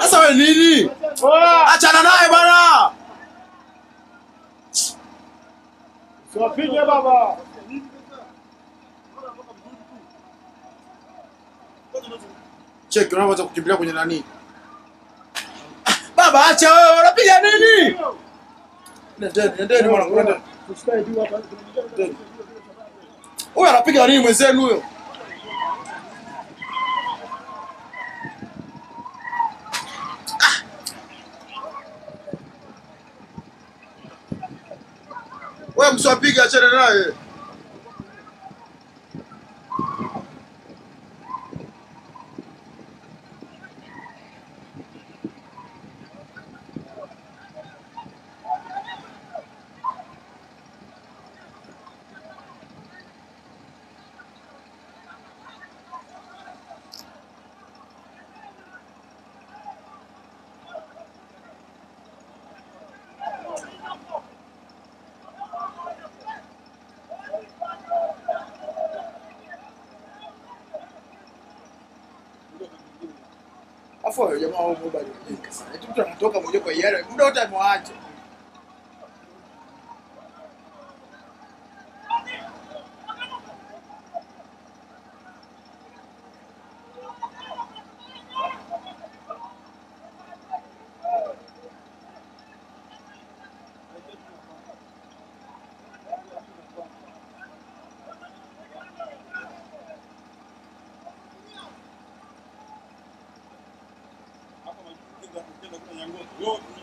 Sasa wewe nini? Achana naye bana. Siwapige baba. Cheki unaweza kukimbilia kwenye nani? Baba acha wewe, unapiga nini? Huyo anapiga nini mwenzenu huyo? Wewe msiwapige, achana naye. Wewe jamaa wao mobile unajika sana. Eti mtu anatoka moja kwa hiari, muda wote amewaacha. 这个这个过年过的